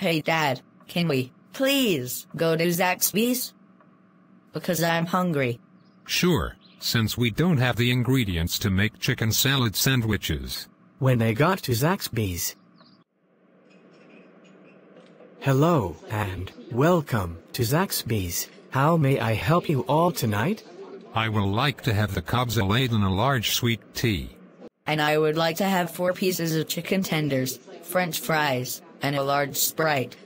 Hey Dad, can we, please, go to Zaxby's? Because I'm hungry. Sure, since we don't have the ingredients to make chicken salad sandwiches. When they got to Zaxby's. Hello, and welcome to Zaxby's. How may I help you all tonight? I will like to have the Cobb salad and a large sweet tea. And I would like to have four pieces of chicken tenders, french fries, and a large Sprite.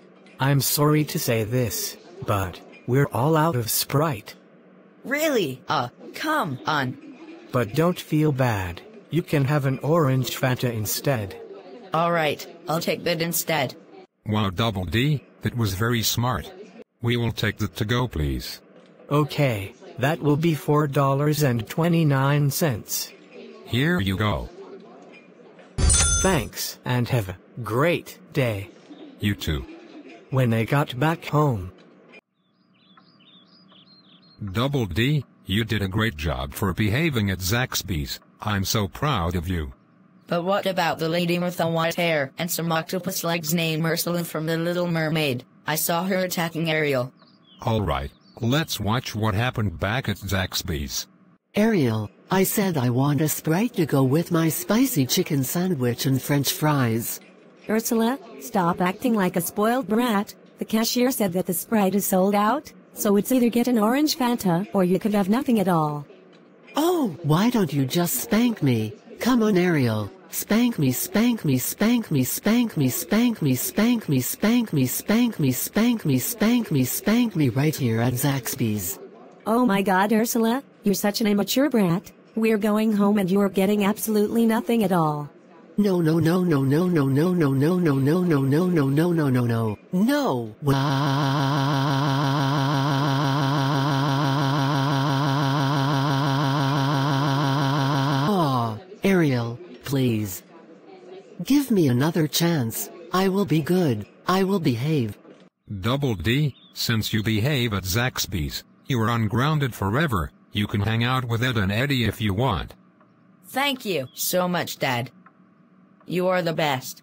I'm sorry to say this, but we're all out of Sprite. Really? Uh, come on. But don't feel bad. You can have an orange Fanta instead. Alright, I'll take that instead. Wow, Double D, that was very smart. We will take the to go, please. Okay, that will be $4.29. Here you go. Thanks, and have a great day. You too. When they got back home, Double D, you did a great job for behaving at Zaxby's. I'm so proud of you. But what about the lady with the white hair and some octopus legs named Ursula from The Little Mermaid? I saw her attacking Ariel. Alright, let's watch what happened back at Zaxby's. Ariel, I said I want a Sprite to go with my spicy chicken sandwich and french fries. Ursula, stop acting like a spoiled brat. The cashier said that the Sprite is sold out, so it's either get an orange Fanta or you could have nothing at all. Oh, why don't you just spank me? Come on, Ariel. Spank me, spank me, spank me, spank me, spank me, spank me, spank me, spank me, spank me, spank me, spank me right here at Zaxby's. Oh my god, Ursula, you're such an immature brat. We're going home and you're getting absolutely nothing at all. No, no, no, no, no, no, no, no, no, no, no, no, no, no, no, no, no, no. No. Aw, Ariel, please. Give me another chance. I will be good. I will behave. Double D, since you behave at Zaxby's, you are ungrounded forever. You can hang out with Ed and Eddy if you want. Thank you so much, Dad. You are the best.